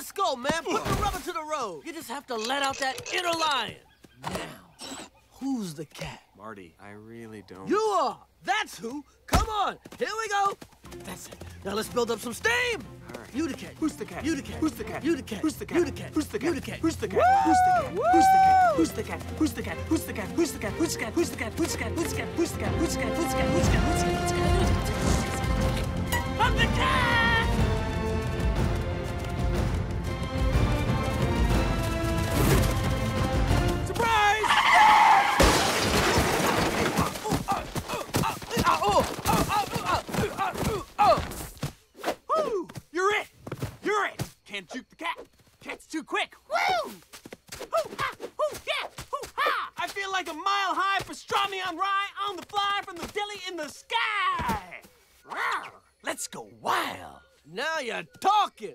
let's go, man. Put the rubber to the road. You just have to let out that inner lion. Now, who's the cat? Marty, I really don't. You are. That's who. Come on. Here we go. That's it. Now let's build up some steam. All right. You the cat. Who's the cat? You the cat. Who's the cat? You the cat. Who's the cat? You the cat. Who's the cat? You the cat. Who's the cat? Who's the cat? Who's the cat? Who's the cat? Who's the cat? Who's the cat? Who's the cat? Who's the cat? Who's the cat? Who's the cat? Who's the cat? Who's the cat? Who's the cat? Who's the cat? Who's the cat? Who's the cat? Who's the cat? Can't juke the cat. Cat's too quick. Woo! Hoo ha! Hoo yeah! Hoo ha! I feel like a mile high pastrami on rye on the fly from the deli in the sky. Rawr! Let's go wild. Now you're talking.